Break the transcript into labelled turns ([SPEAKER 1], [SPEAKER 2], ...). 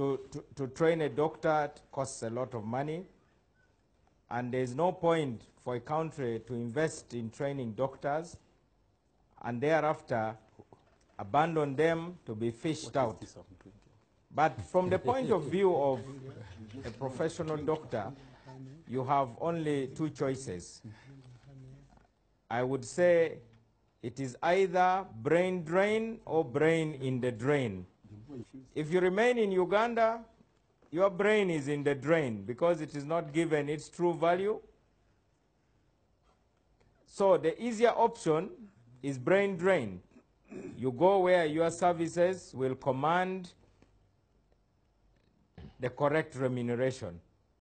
[SPEAKER 1] to, to, to train a doctor costs a lot of money, and there's no point for a country to invest in training doctors and thereafter abandon them to be fished out. But from the point of view of a professional doctor, you have only two choices. I would say it is either brain drain or brain in the drain. If you remain in Uganda, your brain is in the drain because it is not given its true value. So the easier option is brain drain. You go where your services will command the correct remuneration.